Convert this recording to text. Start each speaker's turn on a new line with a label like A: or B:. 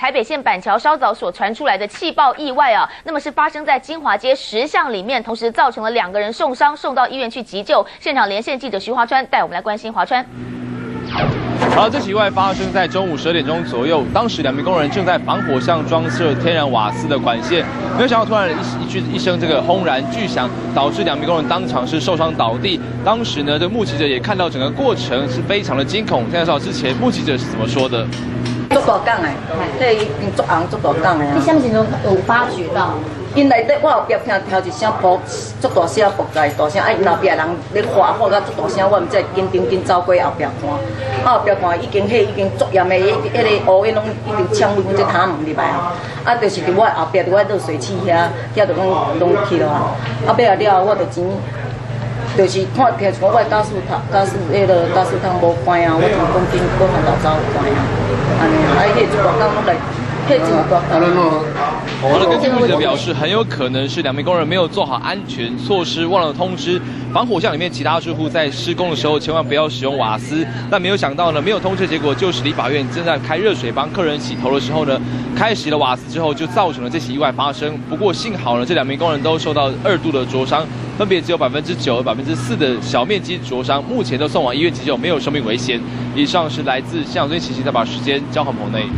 A: 台北县板桥稍早所传出来的气爆意外啊，那么是发生在金华街十巷里面，同时造成了两个人受伤，送到医院去急救。现场连线记者徐华川带我们来关心华川。
B: 好，这起意外发生在中午十二点钟左右，当时两名工人正在防火巷装设天然瓦斯的管线，没有想到突然一一句一声这个轰然巨响，导致两名工人当场是受伤倒地。当时呢，这目击者也看到整个过程是非常的惊恐。现在知道之前目击者是怎么说的？
C: 足大港诶，迄已经足红足大港诶！
A: 你什么时候有发觉到？
C: 因内底我后壁听听一声爆，足大声爆炸大声，啊！因后壁人咧哗火甲足大声，我毋知紧张紧走过后壁看，啊后壁看已经迄已经足严诶，迄迄个乌烟拢已经呛入这塔门入来啊！啊，就是伫我后壁伫我倒水器遐，遐就拢拢去了啊！啊，尾啊了，我就钱。就是看听讲，我家属他家属迄个家属汤无关啊，我从公兵过来老早有关啊，安尼啊，迄做广告拢来，迄做广告。
B: 好了，根据目击者表示，很有可能是两名工人没有做好安全措施，忘了通知防火巷里面其他住户在施工的时候千万不要使用瓦斯。但没有想到呢，没有通知，结果就是理法院正在开热水帮客人洗头的时候呢，开洗了瓦斯之后，就造成了这起意外发生。不过幸好呢，这两名工人都受到二度的灼伤。分别只有百分之九和百分之四的小面积灼伤，目前都送往医院急救，没有生命危险。以上是来自向最奇奇的把时间交还棚内。